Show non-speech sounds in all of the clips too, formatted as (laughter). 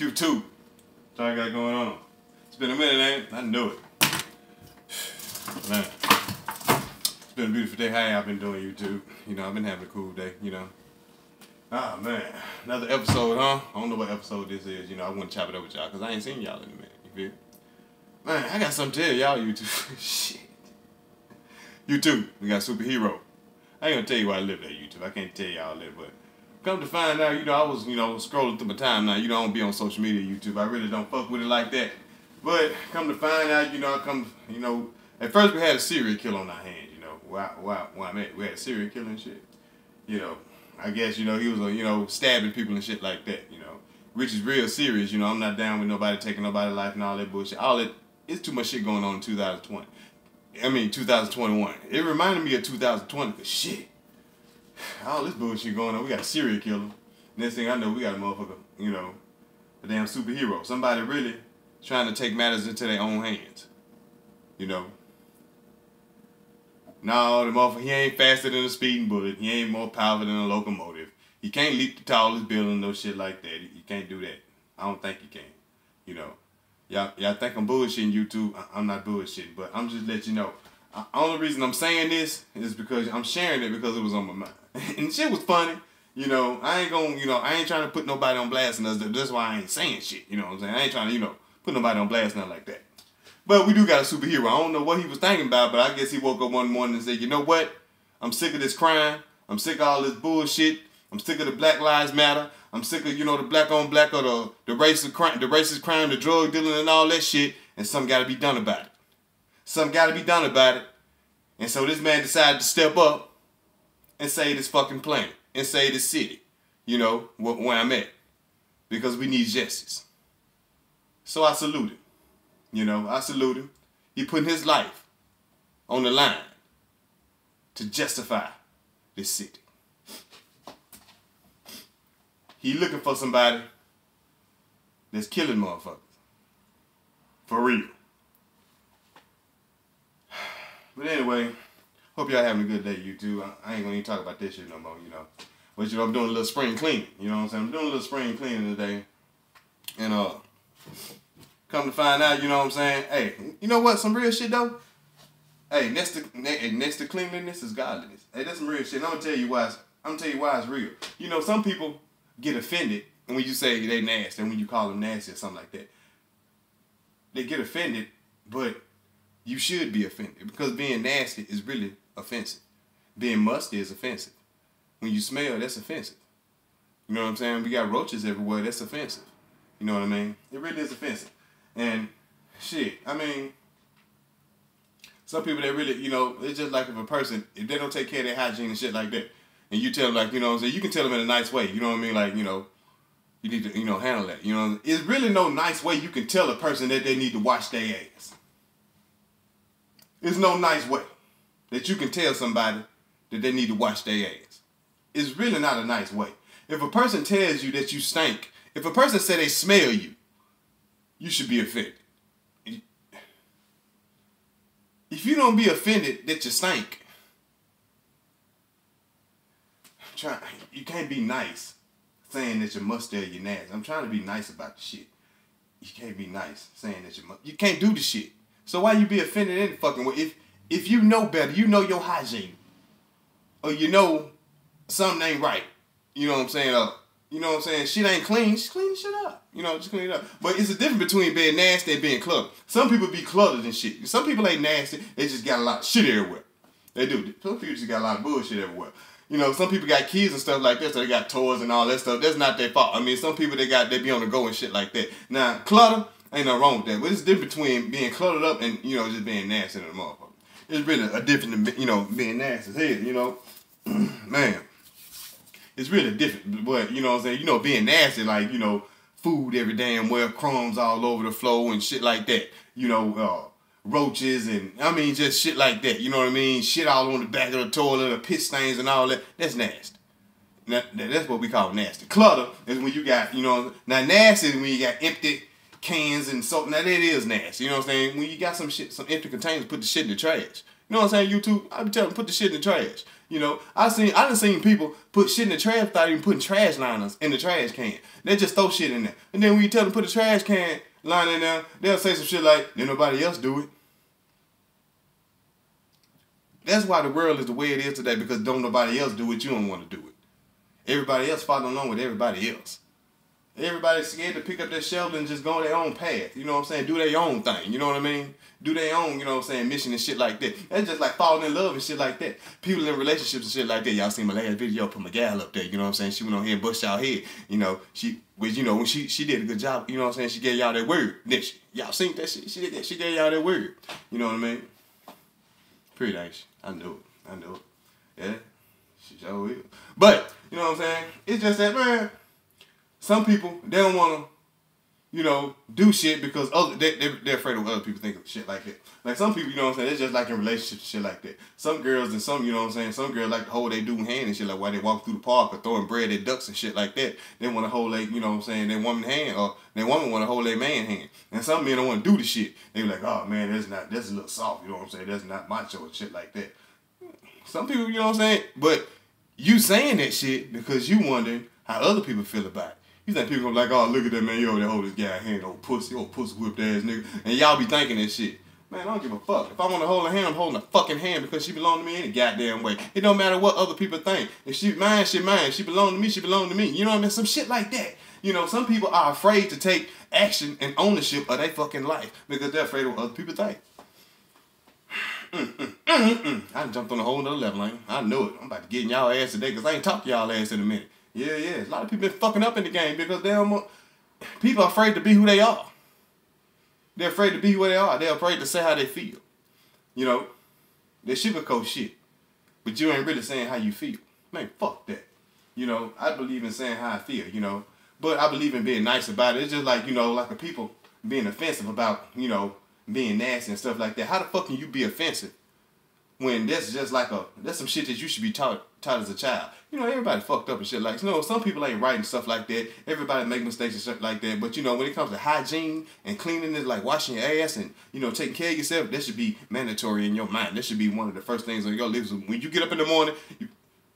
Q2. What I got going on? It's been a minute, ain't it? I knew it. (sighs) Man. It's been a beautiful day. How y'all been doing, YouTube? You know, I've been having a cool day, you know. Ah, man. Another episode, huh? I don't know what episode this is. You know, I want to chop it up with y'all because I ain't seen y'all in a minute. You feel? Man, I got something to tell y'all, YouTube. (laughs) Shit. YouTube, we got superhero. I ain't gonna tell you where I live at YouTube. I can't tell y'all I live, but come to find out, you know, I was, you know, scrolling through my time now. You know, I don't be on social media, YouTube. I really don't fuck with it like that. But come to find out, you know, I come, you know, at first we had a serial killer on our hands, you know, I, where I'm at. We had serial killer and shit. You know, I guess, you know, he was, a, you know, stabbing people and shit like that, you know. Which is real serious, you know, I'm not down with nobody taking nobody's life and all that bullshit. All it, it's too much shit going on in 2020. I mean, 2021. It reminded me of 2020, cause shit, all this bullshit going on. We got a serial killer. Next thing I know, we got a motherfucker, you know, a damn superhero. Somebody really trying to take matters into their own hands. You know. No, the motherfucker, he ain't faster than a speeding bullet. He ain't more powerful than a locomotive. He can't leap the tallest building, no shit like that. He can't do that. I don't think he can. You know. Y'all, y'all think I'm bullshitting YouTube. I'm not bullshitting, but I'm just letting you know. The only reason I'm saying this is because I'm sharing it because it was on my mind. (laughs) and shit was funny. You know, I ain't gonna, you know, I ain't trying to put nobody on blast and that's why I ain't saying shit. You know what I'm saying? I ain't trying to, you know, put nobody on blast nothing like that. But we do got a superhero. I don't know what he was thinking about, but I guess he woke up one morning and said, you know what? I'm sick of this crime. I'm sick of all this bullshit. I'm sick of the Black Lives Matter. I'm sick of, you know, the black on black or the, the racist crime, the racist crime, the drug dealing and all that shit, and something gotta be done about it. Something gotta be done about it. And so this man decided to step up and save this fucking planet and save this city, you know, where I'm at. Because we need justice. So I salute him. You know, I salute him. He putting his life on the line to justify this city. He looking for somebody that's killing motherfuckers. For real. But anyway, hope y'all having a good day, you too. I, ain't gonna even talk about this shit no more, you know. But you know, I'm doing a little spring cleaning, you know what I'm saying? I'm doing a little spring cleaning today. And uh come to find out, you know what I'm saying? Hey, you know what? Some real shit though. Hey, next to next to cleanliness is godliness. Hey, that's some real shit. And I'm gonna tell you why. It's, I'm gonna tell you why it's real. You know, some people get offended when you say they nasty and when you call them nasty or something like that. They get offended, but you should be offended because being nasty is really offensive. Being musty is offensive. When you smell, that's offensive. You know what I'm saying? We got roaches everywhere, that's offensive. You know what I mean? It really is offensive. And shit, I mean, some people that really, you know, it's just like if a person, if they don't take care of their hygiene and shit like that, and you tell them like, you know what I'm saying, you can tell them in a nice way, you know what I mean? Like, you know, you need to, you know, handle that. You know, it's really no nice way you can tell a person that they need to wash their ass. There's no nice way that you can tell somebody that they need to wash their ass. It's really not a nice way. If a person tells you that you stink, if a person say they smell you, you should be offended. If you don't be offended that you stink, try, you can't be nice saying that you must stare your nasty. I'm trying to be nice about the shit. You can't be nice saying that you must. You can't do the shit. So why you be offended any fucking way? If if you know better, you know your hygiene, or you know something ain't right. You know what I'm saying? Uh, you know what I'm saying? Shit ain't clean. Just clean shit up. You know, just clean it up. But it's a difference between being nasty and being cluttered. Some people be cluttered and shit. Some people ain't nasty. They just got a lot of shit everywhere. They do. Some people just got a lot of bullshit everywhere. You know, some people got kids and stuff like that, so they got toys and all that stuff. That's not their fault. I mean, some people they got they be on the go and shit like that. Now, clutter ain't no wrong with that, but it's different between being cluttered up and you know just being nasty in the motherfucker. It's really a different you know being nasty as hell. You know, (clears throat) man, it's really different. But you know what I'm saying? You know, being nasty like you know food every damn well, crumbs all over the floor and shit like that. You know, uh, roaches and I mean just shit like that. You know what I mean? Shit all on the back of the toilet, the piss stains and all that. That's nasty. That, that's what we call nasty. Clutter is when you got, you know, now nasty is when you got empty cans and so now that is nasty. You know what I'm saying? When you got some shit, some empty containers, put the shit in the trash. You know what I'm saying? YouTube, I be telling put the shit in the trash. You know, I seen I done seen people put shit in the trash without even putting trash liners in the trash can. They just throw shit in there. And then when you tell them put a trash can liner in there, they'll say some shit like, then nobody else do it. That's why the world is the way it is today, because don't nobody else do it, you don't want to do it. Everybody else following along with everybody else. Everybody's scared to pick up their shovel and just go their own path. You know what I'm saying? Do their own thing. You know what I mean? Do their own, you know what I'm saying, mission and shit like that. That's just like falling in love and shit like that. People in relationships and shit like that. Y'all seen my last video, put my gal up there. You know what I'm saying? She went on here and bust y'all head. You know, she was, you know, when she she did a good job, you know what I'm saying? She gave y'all that word. Did? Y'all seen that shit? She did that. She gave y'all that word. You know what I mean? Pretty nice. I knew it. I knew it. Yeah. She sure will. But, you know what I'm saying? It's just that, man, some people they don't want to, you know, do shit because other they, they they're afraid of what other people think of shit like that. Like some people, you know what I'm saying, it's just like in relationships shit like that. Some girls and some, you know what I'm saying, some girls like to hold their dude hand and shit like while they walk through the park or throwing bread at ducks and shit like that. They want to hold their, you know what I'm saying, their woman hand or their woman want to hold their man hand. And some men don't want to do the shit. They be like, oh man, that's not that's a little soft. You know what I'm saying? That's not macho and shit like that. Some people, you know what I'm saying, but you saying that shit because you wondering how other people feel about it. You think people gonna like, oh, look at that man, you over there hold this guy hand, old pussy, old pussy whipped ass nigga. And y'all be thinking that shit. Man, I don't give a fuck. If I want to hold her hand, I'm holding a fucking hand because she belong to me any goddamn way. It don't matter what other people think. If she mine, she mine. She belong to me, she belong to me. You know what I mean? Some shit like that. You know, some people are afraid to take action and ownership of their fucking life because they're afraid of what other people think. Mm, mm, mm, I jumped on a whole nother level, ain't I? I knew it. I'm about to get in y'all ass today because I ain't talked to y'all ass in a minute. Yeah, yeah. A lot of people been fucking up in the game because they don't want, people are afraid to be who they are. They're afraid to be who they are. They're afraid to say how they feel. You know, they sugarcoat shit. But you ain't really saying how you feel. Man, fuck that. You know, I believe in saying how I feel, you know. But I believe in being nice about it. It's just like, you know, like the people being offensive about, you know, being nasty and stuff like that. How the fuck can you be offensive when that's just like a that's some shit that you should be taught taught as a child. You know, everybody fucked up and shit like you know, some people ain't writing stuff like that. Everybody make mistakes and stuff like that. But you know, when it comes to hygiene and cleaning it, like washing your ass and, you know, taking care of yourself, that should be mandatory in your mind. That should be one of the first things on your list. When you get up in the morning, you,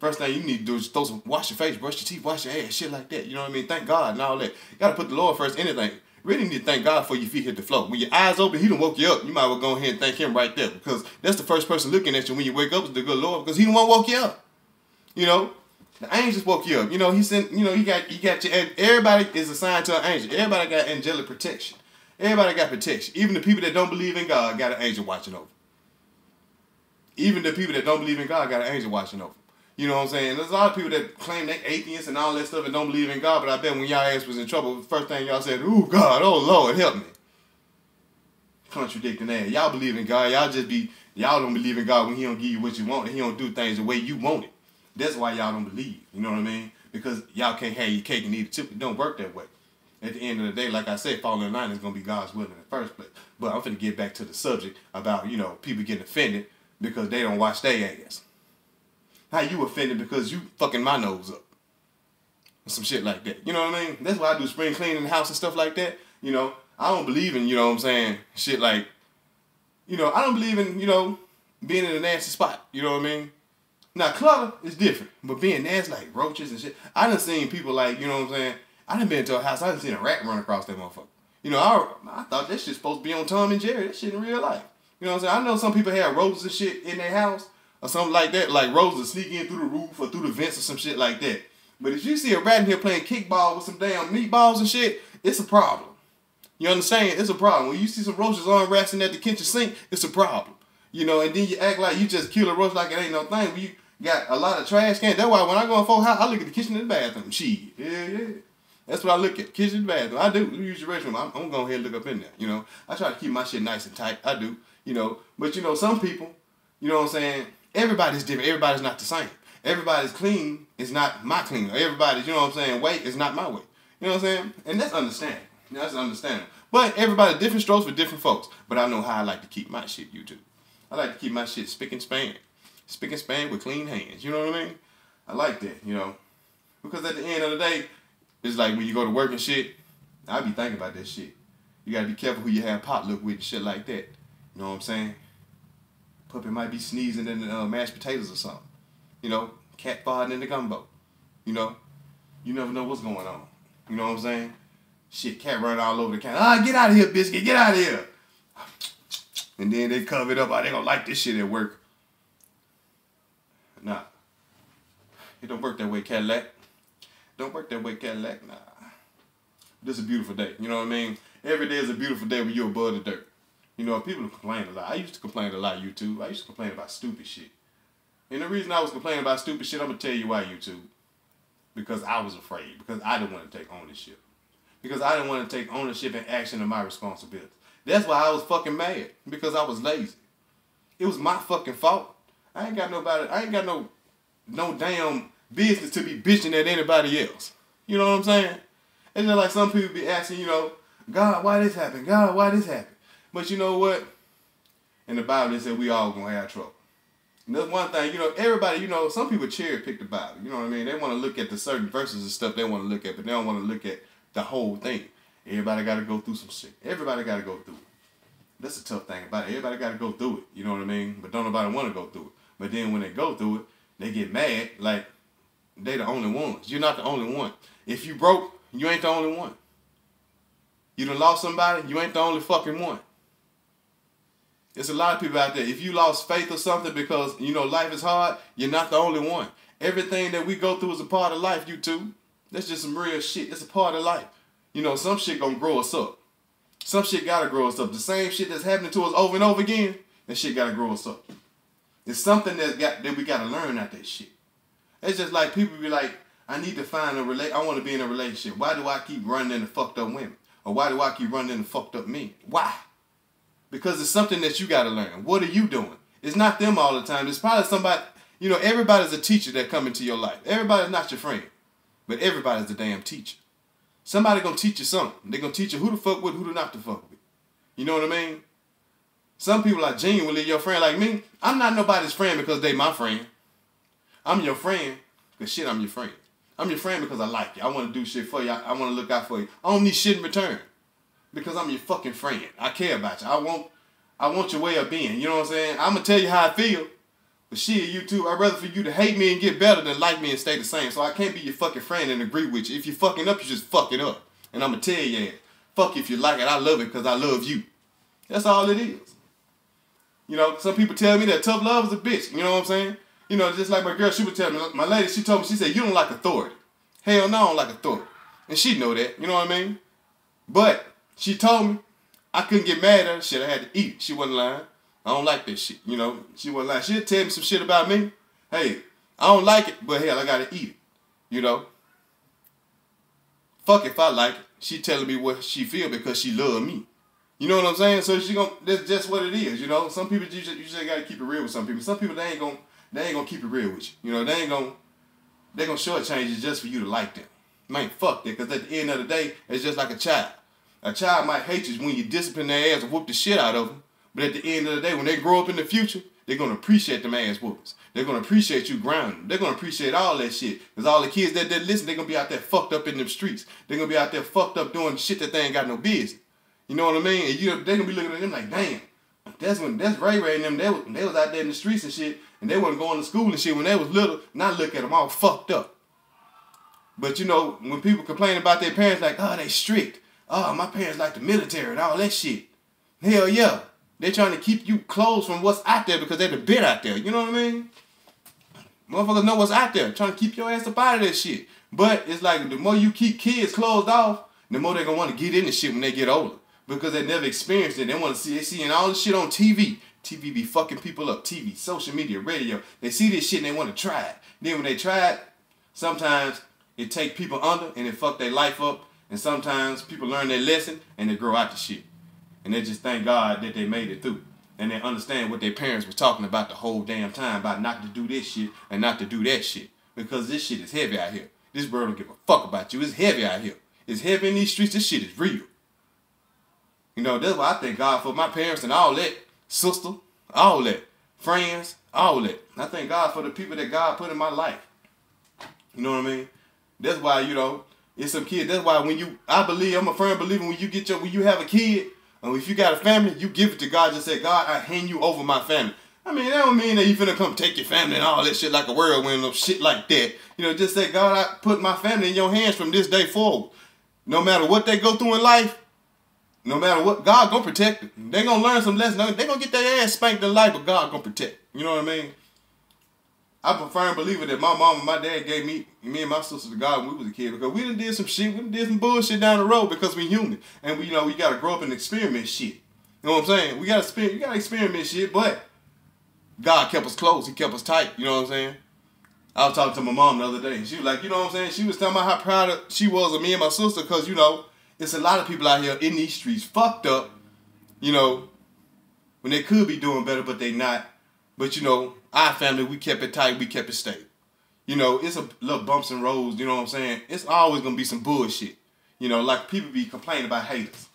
First thing you need to do is throw some, wash your face, brush your teeth, wash your ass, shit like that. You know what I mean? Thank God and all that. You gotta put the Lord first. Anything. Really need to thank God for your feet hit the floor. When your eyes open, He done woke you up. You might well go ahead and thank Him right there because that's the first person looking at you when you wake up is the good Lord because He the one woke you up. You know, the angels woke you up. You know, He sent. You know, He got. He got you. Everybody is assigned to an angel. Everybody got angelic protection. Everybody got protection. Even the people that don't believe in God got an angel watching over. Even the people that don't believe in God got an angel watching over. You know what I'm saying? There's a lot of people that claim they atheists and all that stuff and don't believe in God, but I bet when y'all ass was in trouble, the first thing y'all said, "Ooh, God, oh Lord, help me." Contradicting that. Y'all believe in God. Y'all just be y'all don't believe in God when He don't give you what you want and He don't do things the way you want it. That's why y'all don't believe. You know what I mean? Because y'all can't have your cake and eat it too. It don't work that way. At the end of the day, like I said, falling in line is gonna be God's will in the first place. But I'm gonna get back to the subject about you know people getting offended because they don't wash their ass. How you offended because you fucking my nose up? Some shit like that. You know what I mean? That's why I do spring cleaning the house and stuff like that. You know, I don't believe in, you know what I'm saying, shit like, you know, I don't believe in, you know, being in a nasty spot. You know what I mean? Now, clutter is different, but being nasty, like roaches and shit, I done seen people like, you know what I'm saying, I done been to a house, I done seen a rat run across that motherfucker. You know, I, I thought that shit supposed to be on Tom and Jerry. That shit in real life. You know what I'm saying? I know some people have roaches and shit in their house, or something like that, like roses sneaking in through the roof or through the vents or some shit like that. But if you see a rat in here playing kickball with some damn meatballs and shit, it's a problem. You understand? It's a problem. When you see some roaches on resting at the kitchen sink, it's a problem. You know, and then you act like you just kill a roach like it ain't no thing. When you got a lot of trash cans. That's why when I go in folk house, I look at the kitchen and the bathroom. Shit. Yeah, yeah. That's what I look at. Kitchen and bathroom. I do. Use the restroom. I'm, I'm going to and look up in there. You know, I try to keep my shit nice and tight. I do. You know, but you know, some people, you know what I'm saying? Everybody's different. Everybody's not the same. Everybody's clean is not my clean. Everybody's, you know what I'm saying, weight is not my weight. You know what I'm saying? And that's understanding. That's understanding. But everybody different strokes for different folks. But I know how I like to keep my shit, you too. I like to keep my shit spick and span. Spick and span with clean hands. You know what I mean? I like that, you know. Because at the end of the day, it's like when you go to work and shit, I be thinking about that shit. You gotta be careful who you have potluck with and shit like that. You know what I'm saying? Puppy might be sneezing in the uh, mashed potatoes or something. You know, cat farting in the gumbo. You know, you never know what's going on. You know what I'm saying? Shit, cat running all over the counter. Ah, get out of here, biscuit. Get out of here. And then they cover it up. Oh, they gonna like this shit at work. Nah. It don't work that way, Cadillac. Don't work that way, Cadillac. Nah. This is a beautiful day. You know what I mean? Every day is a beautiful day when you're above the dirt. You know, people complain a lot. I used to complain a lot, YouTube. I used to complain about stupid shit. And the reason I was complaining about stupid shit, I'm gonna tell you why, YouTube. Because I was afraid. Because I didn't want to take ownership. Because I didn't want to take ownership and action of my responsibility. That's why I was fucking mad. Because I was lazy. It was my fucking fault. I ain't got nobody. I ain't got no, no damn business to be bitching at anybody else. You know what I'm saying? It's just like some people be asking, you know, God, why this happened? God, why this happened? But you know what? In the Bible, it said we all gonna have trouble. And that's one thing, you know, everybody, you know, some people cherry pick the Bible. You know what I mean? They want to look at the certain verses and stuff they want to look at, but they don't want to look at the whole thing. Everybody got to go through some shit. Everybody got to go through it. That's a tough thing about it. Everybody got to go through it. You know what I mean? But don't nobody want to go through it. But then when they go through it, they get mad like they the only ones. You're not the only one. If you broke, you ain't the only one. You done lost somebody, you ain't the only fucking one. There's a lot of people out there. If you lost faith or something because you know life is hard, you're not the only one. Everything that we go through is a part of life, you too. That's just some real shit. It's a part of life. You know, some shit gonna grow us up. Some shit gotta grow us up. The same shit that's happening to us over and over again, that shit gotta grow us up. It's something that got that we gotta learn out that shit. It's just like people be like, I need to find a relate. I want to be in a relationship. Why do I keep running into fucked up women? Or why do I keep running into fucked up men? Why? Because it's something that you got to learn. What are you doing? It's not them all the time. It's probably somebody, you know, everybody's a teacher that come into your life. Everybody's not your friend. But everybody's a damn teacher. Somebody gonna teach you something. They gonna teach you who to fuck with, who to not to fuck with. You know what I mean? Some people are genuinely your friend. Like me, I'm not nobody's friend because they my friend. I'm your friend because shit, I'm your friend. I'm your friend because I like you. I want to do shit for you. I, I want to look out for you. I don't need shit in return because I'm your fucking friend. I care about you. I want I want your way of being. You know what I'm saying? I'm gonna tell you how I feel. But shit, you too. I'd rather for you to hate me and get better than like me and stay the same. So I can't be your fucking friend and agree with you. If you're fucking up, you just fucking up. And I'm gonna tell you, fuck if you like it. I love it because I love you. That's all it is. You know, some people tell me that tough love is a bitch. You know what I'm saying? You know, just like my girl, she would tell me, my lady, she told me, she said, you don't like authority. Hell no, I don't like authority. And she know that, you know what I mean? But she told me I couldn't get mad at her. Shit, I had to eat. She wasn't lying. I don't like this shit. You know, she wasn't lying. She'd tell me some shit about me. Hey, I don't like it, but hell, I gotta eat it. You know? Fuck if I like it. She telling me what she feel because she love me. You know what I'm saying? So she gonna that's just what it is, you know. Some people you just, you just gotta keep it real with some people. Some people they ain't gonna they ain't gonna keep it real with you. You know, they ain't gonna they gonna shortchange you just for you to like them. Man, fuck that, cause at the end of the day, it's just like a child. A child might hate you when you discipline their ass and whoop the shit out of them. But at the end of the day, when they grow up in the future, they're gonna appreciate them ass whoopers. They're gonna appreciate you grounding. They're gonna appreciate all that shit. Cause all the kids that that listen, they're gonna be out there fucked up in them streets. They're gonna be out there fucked up doing shit that they ain't got no business. You know what I mean? And you they gonna be looking at them like, damn, that's when that's Ray Ray and them. They was, they was out there in the streets and shit, and they wasn't going to school and shit when they was little. Now look at them all fucked up. But you know, when people complain about their parents, like, oh, they strict oh, my parents like the military and all that shit. Hell yeah. They're trying to keep you closed from what's out there because they're the bit out there. You know what I mean? Motherfuckers know what's out there. Trying to keep your ass up out of that shit. But it's like the more you keep kids closed off, the more they're gonna want to get into shit when they get older. Because they never experienced it. They want to see they seeing all this shit on TV. TV be fucking people up. TV, social media, radio. They see this shit and they want to try it. Then when they try it, sometimes it take people under and it fuck their life up and sometimes people learn their lesson and they grow out the shit. And they just thank God that they made it through. And they understand what their parents were talking about the whole damn time about not to do this shit and not to do that shit. Because this shit is heavy out here. This world don't give a fuck about you. It's heavy out here. It's heavy in these streets. This shit is real. You know, that's why I thank God for my parents and all that. Sister, all that. Friends, all that. I thank God for the people that God put in my life. You know what I mean? That's why, you know, it's some kids. That's why when you, I believe, I'm a firm believer when you get your, when you have a kid, and if you got a family, you give it to God. Just say, God, I hand you over my family. I mean, that don't mean that you finna come take your family and all that shit like a whirlwind or shit like that. You know, just say, God, I put my family in your hands from this day forward. No matter what they go through in life, no matter what, God gonna protect them. They gonna learn some lessons. They gonna get their ass spanked in life, but God gonna protect. You know what I mean? I'm a firm believer that my mom and my dad gave me, me and my sister to God when we was a kid because we done did some shit, we done did some bullshit down the road because we human and we, you know, we gotta grow up and experiment shit. You know what I'm saying? We gotta experiment, you gotta experiment shit, but God kept us close. He kept us tight. You know what I'm saying? I was talking to my mom the other day. She was like, you know what I'm saying? She was telling me how proud of she was of me and my sister because, you know, it's a lot of people out here in these streets fucked up, you know, when they could be doing better, but they not. But, you know, our family, we kept it tight, we kept it stable. You know, it's a little bumps and roads, you know what I'm saying? It's always gonna be some bullshit. You know, like people be complaining about haters.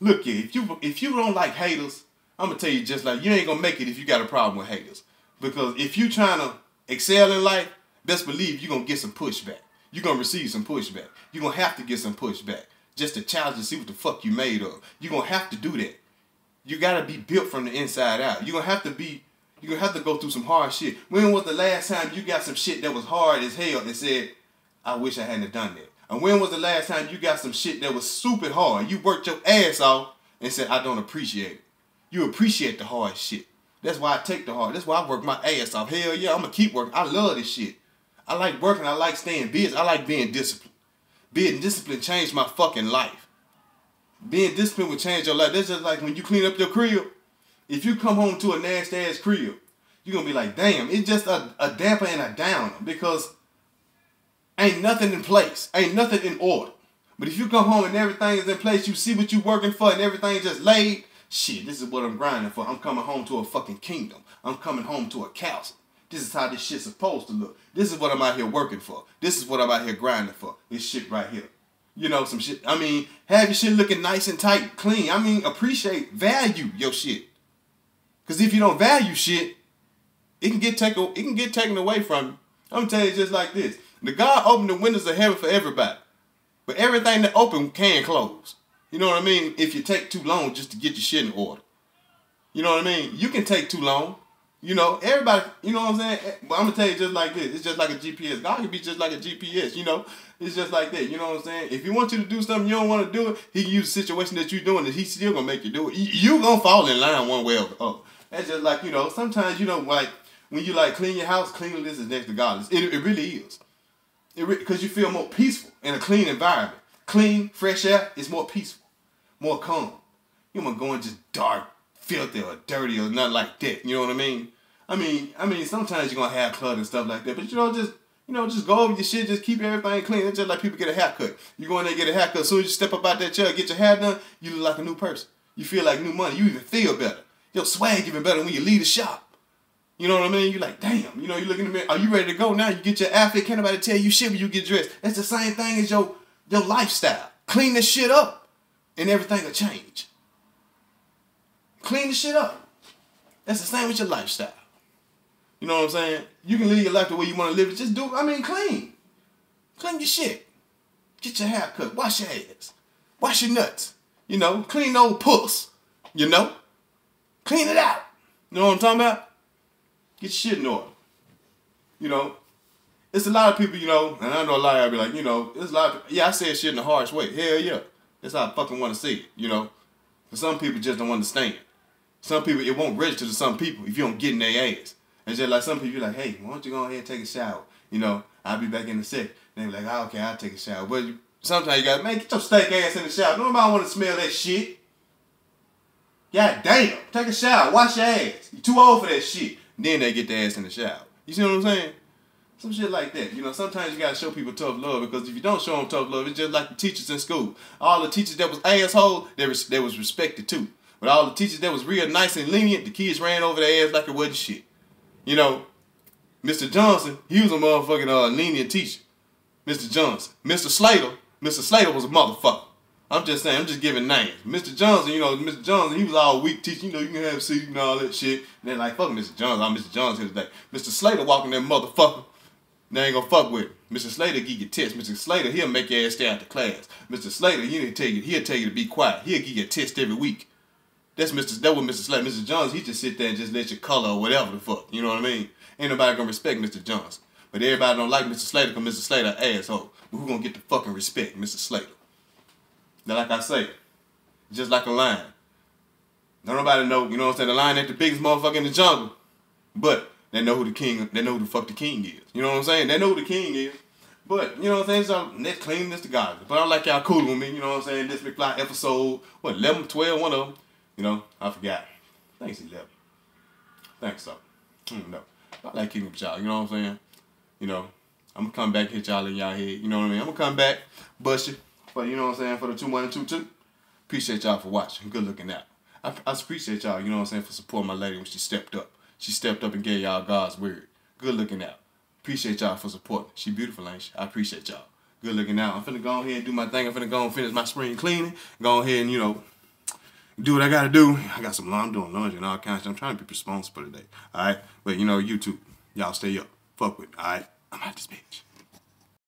Look, yeah, if you if you don't like haters, I'm gonna tell you just like you ain't gonna make it if you got a problem with haters. Because if you trying to excel in life, best believe you're gonna get some pushback. You're gonna receive some pushback. You're gonna have to get some pushback just to challenge and see what the fuck you made of. You're gonna have to do that. You gotta be built from the inside out. You're gonna have to be you're gonna have to go through some hard shit. When was the last time you got some shit that was hard as hell and said, I wish I hadn't done that? And when was the last time you got some shit that was super hard? You worked your ass off and said, I don't appreciate it. You appreciate the hard shit. That's why I take the hard. That's why I work my ass off. Hell yeah, I'm gonna keep working. I love this shit. I like working. I like staying busy. I like being disciplined. Being disciplined changed my fucking life. Being disciplined will change your life. That's just like when you clean up your crib if you come home to a nasty ass crib, you're gonna be like, damn, it's just a, a damper and a downer because ain't nothing in place, ain't nothing in order. But if you come home and everything is in place, you see what you're working for and everything just laid, shit, this is what I'm grinding for. I'm coming home to a fucking kingdom. I'm coming home to a castle. This is how this shit's supposed to look. This is what I'm out here working for. This is what I'm out here grinding for. This shit right here. You know, some shit. I mean, have your shit looking nice and tight, clean. I mean, appreciate, value your shit. Because if you don't value shit, it can get taken it can get taken away from you. I'm gonna tell you just like this. The God opened the windows of heaven for everybody. But everything that open can close. You know what I mean? If you take too long just to get your shit in order. You know what I mean? You can take too long. You know, everybody, you know what I'm saying? But I'm gonna tell you just like this. It's just like a GPS. God can be just like a GPS, you know? It's just like that. You know what I'm saying? If he wants you to do something you don't want to do it, he can use the situation that you're doing and he's still gonna make you do it. You gonna fall in line one way or the other. That's just like, you know, sometimes you know, like when you like clean your house, cleanliness is next to godliness. It, it really is. It because you feel more peaceful in a clean environment. Clean, fresh air is more peaceful, more calm. You don't going just dark, filthy, or dirty, or nothing like that. You know what I mean? I mean, I mean, sometimes you're gonna have clutter and stuff like that, but you know, just you know, just go over your shit, just keep everything clean. It's just like people get a haircut. You go in there get a haircut. As soon as you step up out that chair, get your hair done, you look like a new person. You feel like new money. You even feel better your swag even better when you leave the shop. You know what I mean? You're like, damn. You know, you look in the mirror. Are you ready to go now? You get your outfit. Can't nobody tell you shit when you get dressed. That's the same thing as your your lifestyle. Clean this shit up, and everything will change. Clean the shit up. That's the same with your lifestyle. You know what I'm saying? You can live your life the way you want to live it. Just do. I mean, clean. Clean your shit. Get your hair cut. Wash your ass. Wash your nuts. You know, clean old puss. You know. Clean it out. You know what I'm talking about? Get shit in order. You know, it's a lot of people, you know, and I know a lot of y'all be like, you know, it's a lot of, yeah, I say shit in the harsh way. Hell yeah. That's how I fucking want to see it, you know. But some people just don't understand. Some people, it won't register to some people if you don't get in their ass. It's just like some people, you're like, hey, why don't you go ahead and take a shower? You know, I'll be back in a sec. They be like, oh, okay, I'll take a shower. But sometimes you gotta, man, get your steak ass in the shower. Nobody want to smell that shit. God damn, take a shower, wash your ass. You too old for that shit. then they get their ass in the shower. You see what I'm saying? Some shit like that. You know, sometimes you gotta show people tough love because if you don't show them tough love, it's just like the teachers in school. All the teachers that was asshole, they was they was respected too. But all the teachers that was real nice and lenient, the kids ran over their ass like it wasn't shit. You know, Mr. Johnson, he was a motherfucking uh, lenient teacher. Mr. Johnson. Mr. Slater, Mr. Slater was a motherfucker. I'm just saying, I'm just giving names. Mr. Johnson, you know, Mr. Johnson, he was all weak teaching, you know, you can have seat and all that shit. And then like, fuck Mr. Johnson, I'm Mr. Johnson here today. Mr. Slater walking that motherfucker. They ain't gonna fuck with him. Mr. Slater give you test. Mr. Slater, he'll make your ass stay out the class. Mr. Slater, he didn't tell you, he'll tell you to be quiet. He'll give you a test every week. That's Mr. That was Mr. Slater. Mr. Jones, he just sit there and just let you color or whatever the fuck. You know what I mean? Ain't nobody gonna respect Mr. Jones. But everybody don't like Mr. Slater because Mr. Slater asshole. But who gonna get the fucking respect, Mr. Slater? Now, like I say, just like a lion. Don't nobody know, you know what I'm saying? The lion ain't the biggest motherfucker in the jungle. But they know who the king, they know who the fuck the king is. You know what I'm saying? They know who the king is. But, you know what I'm saying? So, let's clean this together. But I like y'all cool with me, you know what I'm saying? This McFly episode, what, 11, 12, one of them. You know, I forgot. I think it's 11. I think so. Hmm, no. I like keeping with y'all, you know what I'm saying? You know, I'm gonna come back, hit y'all in y'all head, you know what I mean? I'm gonna come back, bust you. But you know what I'm saying, for the 2 1 and 2 2. Appreciate y'all for watching. Good looking out. I, I appreciate y'all, you know what I'm saying, for supporting my lady when she stepped up. She stepped up and gave y'all God's word. Good looking out. Appreciate y'all for supporting. She beautiful, ain't she? I appreciate y'all. Good looking out. I'm finna go ahead and do my thing. I'm finna go and finish my spring cleaning. Go ahead and, you know, do what I gotta do. I got some laundry, doing laundry and all kinds. I'm trying to be responsible today. Alright? But you know, YouTube, y'all stay up. Fuck with, alright? I'm out this bitch.